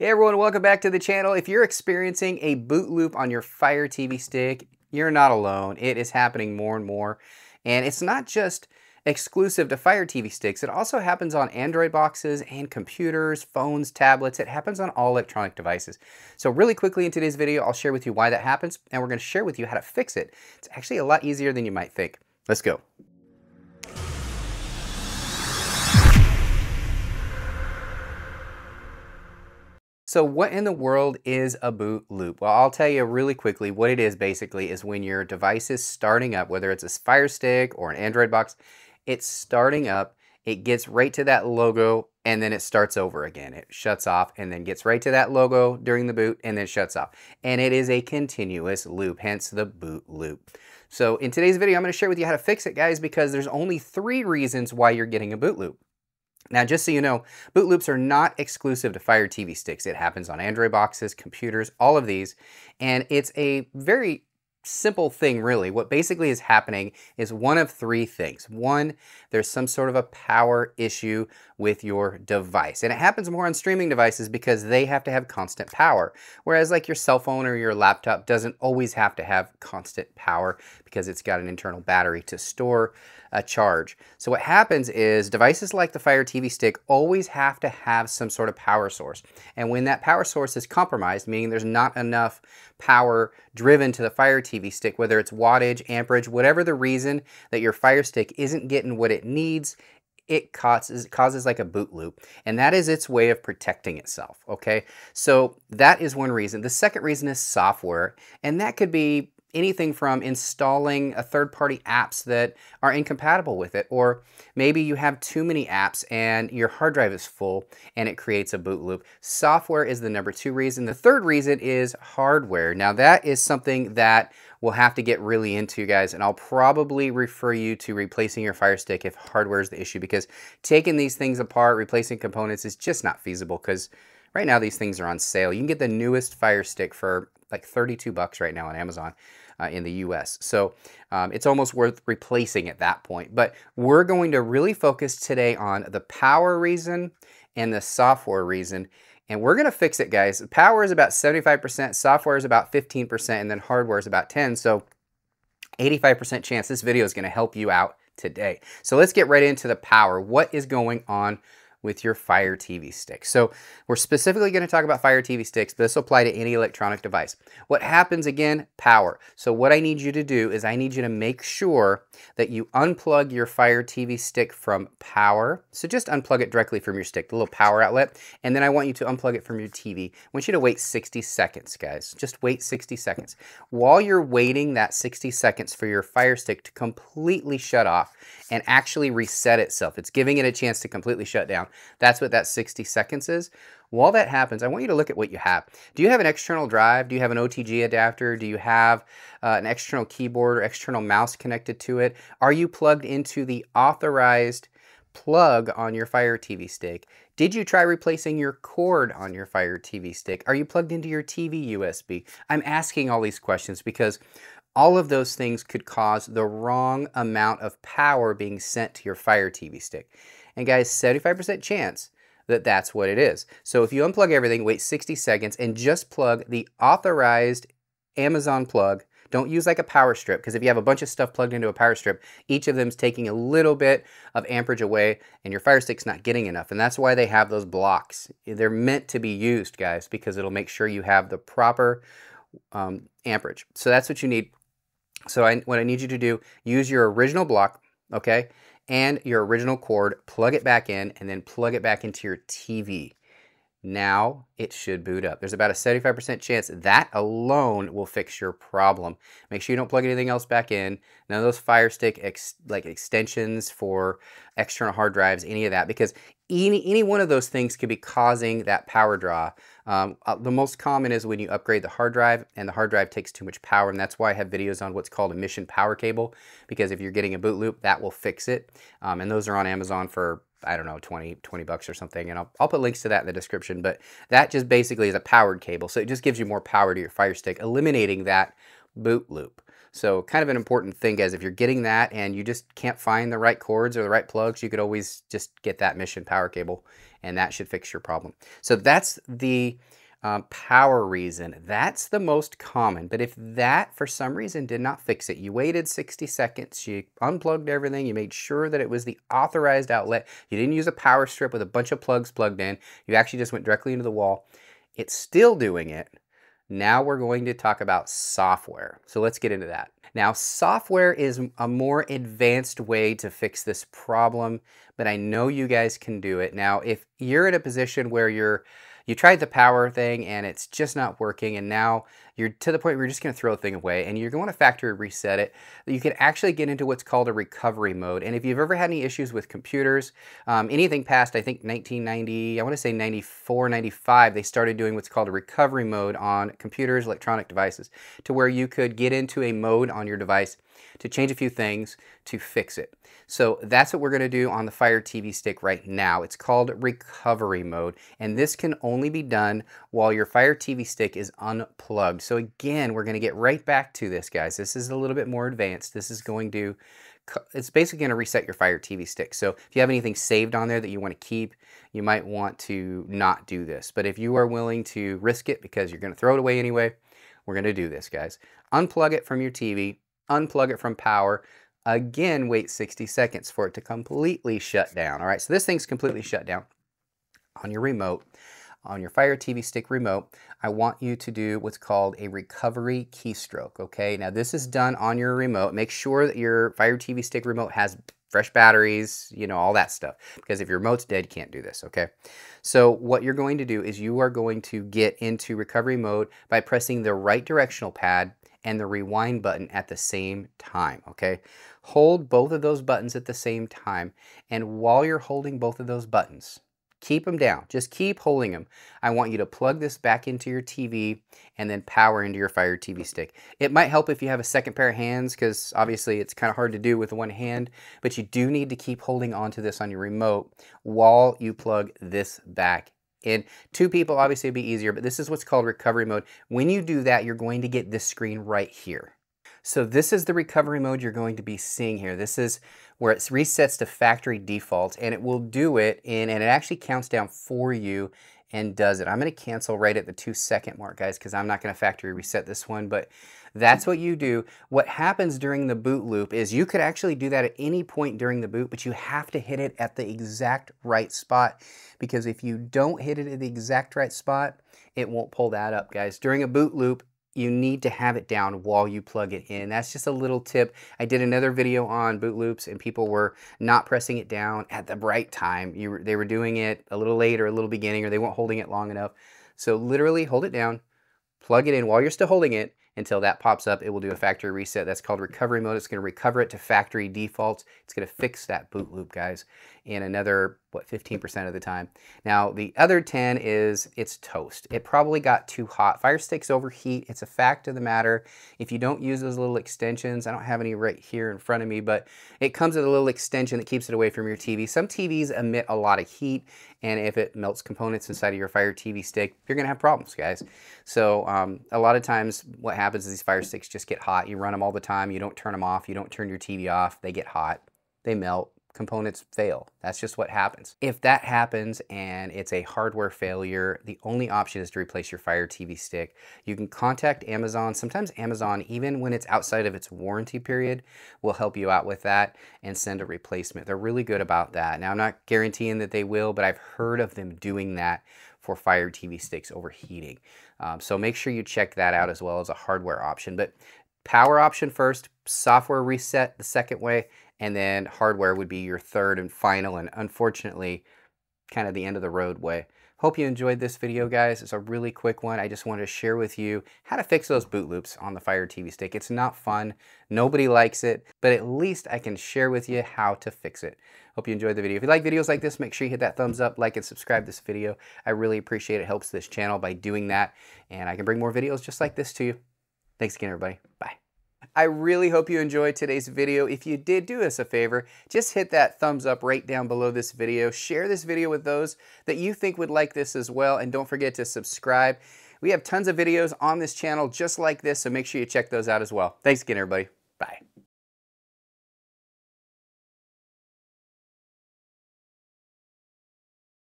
Hey everyone, welcome back to the channel. If you're experiencing a boot loop on your Fire TV stick, you're not alone. It is happening more and more. And it's not just exclusive to Fire TV sticks. It also happens on Android boxes and computers, phones, tablets. It happens on all electronic devices. So really quickly in today's video, I'll share with you why that happens, and we're gonna share with you how to fix it. It's actually a lot easier than you might think. Let's go. So what in the world is a boot loop? Well, I'll tell you really quickly what it is basically is when your device is starting up, whether it's a Fire Stick or an Android box, it's starting up, it gets right to that logo and then it starts over again. It shuts off and then gets right to that logo during the boot and then shuts off. And it is a continuous loop, hence the boot loop. So in today's video, I'm gonna share with you how to fix it, guys, because there's only three reasons why you're getting a boot loop. Now, just so you know, boot loops are not exclusive to Fire TV sticks. It happens on Android boxes, computers, all of these, and it's a very simple thing really. What basically is happening is one of three things. One, there's some sort of a power issue with your device. And it happens more on streaming devices because they have to have constant power. Whereas like your cell phone or your laptop doesn't always have to have constant power because it's got an internal battery to store a charge. So what happens is devices like the Fire TV Stick always have to have some sort of power source. And when that power source is compromised, meaning there's not enough power driven to the Fire TV Stick, whether it's wattage, amperage, whatever the reason that your Fire Stick isn't getting what it needs, it causes, causes like a boot loop. And that is its way of protecting itself, okay? So that is one reason. The second reason is software. And that could be anything from installing a third-party apps that are incompatible with it or maybe you have too many apps and your hard drive is full and it creates a boot loop. Software is the number two reason. The third reason is hardware. Now that is something that we'll have to get really into guys and I'll probably refer you to replacing your Fire Stick if hardware is the issue because taking these things apart, replacing components is just not feasible because right now these things are on sale. You can get the newest Fire Stick for like 32 bucks right now on Amazon uh, in the US. So um, it's almost worth replacing at that point. But we're going to really focus today on the power reason and the software reason. And we're gonna fix it, guys. Power is about 75%, software is about 15%, and then hardware is about 10. So 85% chance this video is gonna help you out today. So let's get right into the power. What is going on with your Fire TV stick. So we're specifically going to talk about Fire TV sticks, this will apply to any electronic device. What happens again? Power. So what I need you to do is I need you to make sure that you unplug your Fire TV stick from power. So just unplug it directly from your stick, the little power outlet, and then I want you to unplug it from your TV. I want you to wait 60 seconds, guys. Just wait 60 seconds. While you're waiting that 60 seconds for your Fire Stick to completely shut off and actually reset itself, it's giving it a chance to completely shut down. That's what that 60 seconds is. While that happens, I want you to look at what you have. Do you have an external drive? Do you have an OTG adapter? Do you have uh, an external keyboard or external mouse connected to it? Are you plugged into the authorized plug on your Fire TV stick? Did you try replacing your cord on your Fire TV stick? Are you plugged into your TV USB? I'm asking all these questions because all of those things could cause the wrong amount of power being sent to your Fire TV stick. And guys, 75% chance that that's what it is. So if you unplug everything, wait 60 seconds, and just plug the authorized Amazon plug. Don't use like a power strip, because if you have a bunch of stuff plugged into a power strip, each of them is taking a little bit of amperage away, and your Fire Stick's not getting enough. And that's why they have those blocks. They're meant to be used, guys, because it'll make sure you have the proper um, amperage. So that's what you need. So I, what I need you to do, use your original block, okay? And your original cord, plug it back in, and then plug it back into your TV. Now it should boot up. There's about a 75% chance that alone will fix your problem. Make sure you don't plug anything else back in. None of those Fire Stick ex like extensions for external hard drives, any of that, because any, any one of those things could be causing that power draw. Um, uh, the most common is when you upgrade the hard drive and the hard drive takes too much power and that's why I have videos on what's called a mission power cable because if you're getting a boot loop that will fix it um, and those are on Amazon for I don't know 20 20 bucks or something and I'll, I'll put links to that in the description but that just basically is a powered cable so it just gives you more power to your fire stick eliminating that boot loop So kind of an important thing, guys. If you're getting that and you just can't find the right cords or the right plugs, you could always just get that Mission power cable and that should fix your problem. So that's the um, power reason. That's the most common. But if that, for some reason, did not fix it, you waited 60 seconds, you unplugged everything, you made sure that it was the authorized outlet, you didn't use a power strip with a bunch of plugs plugged in, you actually just went directly into the wall, it's still doing it. Now we're going to talk about software. So let's get into that. Now, software is a more advanced way to fix this problem, but I know you guys can do it. Now, if you're in a position where you're you tried the power thing and it's just not working and now you're to the point where you're just going to throw the thing away and you're going to factory reset it, you can actually get into what's called a recovery mode. And if you've ever had any issues with computers, um, anything past, I think 1990, I want to say 94, 95, they started doing what's called a recovery mode on computers, electronic devices, to where you could get into a mode on your device to change a few things to fix it. So that's what we're going to do on the Fire TV stick right now. It's called recovery mode, and this can only be done while your Fire TV stick is unplugged. So again, we're going to get right back to this, guys. This is a little bit more advanced. This is going to it's basically going to reset your Fire TV stick. So if you have anything saved on there that you want to keep, you might want to not do this. But if you are willing to risk it because you're going to throw it away anyway, we're going to do this, guys. Unplug it from your TV, unplug it from power, Again, wait 60 seconds for it to completely shut down. All right, so this thing's completely shut down on your remote. On your Fire TV Stick remote, I want you to do what's called a recovery keystroke, okay? Now this is done on your remote. Make sure that your Fire TV Stick remote has fresh batteries, you know, all that stuff. Because if your remote's dead, you can't do this, okay? So what you're going to do is you are going to get into recovery mode by pressing the right directional pad and the rewind button at the same time, okay? Hold both of those buttons at the same time, and while you're holding both of those buttons, keep them down. Just keep holding them. I want you to plug this back into your TV and then power into your Fire TV stick. It might help if you have a second pair of hands because obviously it's kind of hard to do with one hand, but you do need to keep holding onto this on your remote while you plug this back in. Two people obviously would be easier, but this is what's called recovery mode. When you do that, you're going to get this screen right here. So this is the recovery mode you're going to be seeing here. This is where it resets to factory default and it will do it in, and it actually counts down for you and does it. I'm gonna cancel right at the two second mark guys because I'm not gonna factory reset this one, but that's what you do. What happens during the boot loop is you could actually do that at any point during the boot, but you have to hit it at the exact right spot because if you don't hit it at the exact right spot, it won't pull that up guys. During a boot loop, you need to have it down while you plug it in. That's just a little tip. I did another video on boot loops and people were not pressing it down at the right time. You were, they were doing it a little late or a little beginning or they weren't holding it long enough. So literally hold it down, plug it in while you're still holding it, until that pops up. It will do a factory reset. That's called recovery mode. It's going to recover it to factory defaults. It's going to fix that boot loop, guys, in another, what, 15% of the time. Now, the other 10 is it's toast. It probably got too hot. Fire sticks overheat. It's a fact of the matter. If you don't use those little extensions, I don't have any right here in front of me, but it comes with a little extension that keeps it away from your TV. Some TVs emit a lot of heat, and if it melts components inside of your Fire TV stick, you're going to have problems, guys. So um, a lot of times what happens is these Fire Sticks just get hot. You run them all the time. You don't turn them off. You don't turn your TV off. They get hot. They melt components fail. That's just what happens. If that happens and it's a hardware failure, the only option is to replace your Fire TV stick. You can contact Amazon. Sometimes Amazon, even when it's outside of its warranty period, will help you out with that and send a replacement. They're really good about that. Now, I'm not guaranteeing that they will, but I've heard of them doing that for Fire TV sticks overheating. Um, so make sure you check that out as well as a hardware option. But power option first, software reset the second way, and then hardware would be your third and final and unfortunately kind of the end of the roadway. Hope you enjoyed this video guys. It's a really quick one. I just wanted to share with you how to fix those boot loops on the Fire TV stick. It's not fun. Nobody likes it, but at least I can share with you how to fix it. Hope you enjoyed the video. If you like videos like this, make sure you hit that thumbs up, like, and subscribe this video. I really appreciate it. it helps this channel by doing that, and I can bring more videos just like this to you. Thanks again, everybody. Bye. I really hope you enjoyed today's video. If you did, do us a favor, just hit that thumbs up right down below this video. Share this video with those that you think would like this as well, and don't forget to subscribe. We have tons of videos on this channel just like this, so make sure you check those out as well. Thanks again, everybody. Bye.